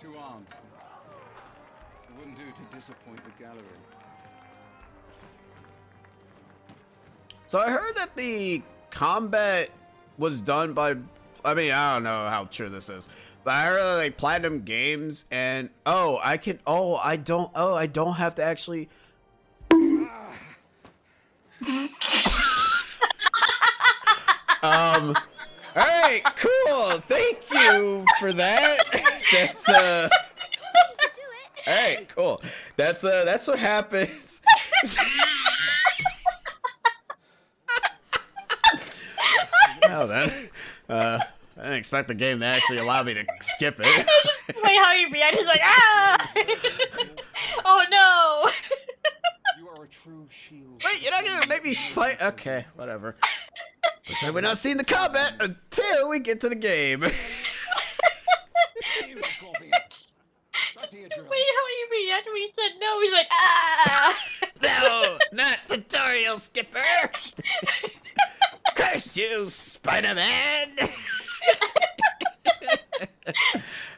Two arms. It wouldn't do to disappoint the gallery. So I heard that the combat was done by. I mean, I don't know how true this is, but I heard like Platinum Games and oh, I can. Oh, I don't. Oh, I don't have to actually. um. All right, cool. Thank you for that. That's uh. All right, cool. That's uh. That's what happens. oh, then. Uh, I didn't expect the game to actually allow me to skip it. Wait, how you react? He's like, ah! oh no! You are a true shield. Wait, you're not gonna make me fight? Okay, whatever. So we're not seeing the combat until we get to the game. Wait, how you react when he said no? He's like, ah! no, not tutorial skipper. Curse you, Spider-Man.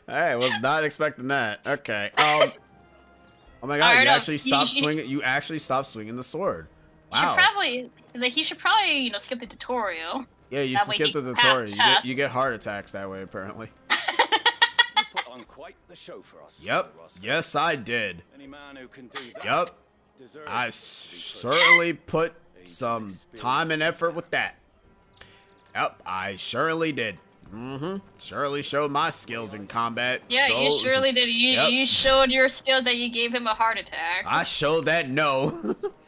All right, was not expecting that. Okay. Um. Oh my god, I you actually you- stopped swinging. You actually stopped swinging the sword. He should Wow. probably, like, he should probably, you know, skip the tutorial. Yeah, you that way skipped he the tutorial. You get you get heart attacks that way apparently. Put on quite the show for us. Yep. Yes, I did. Any man who can do that Yep. I certainly put some time and effort with that. Yep, I surely did. Mm-hmm. Surely showed my skills in combat. Yeah, you surely did. You, Yep. you showed your skill that you gave him a heart attack. I showed that no.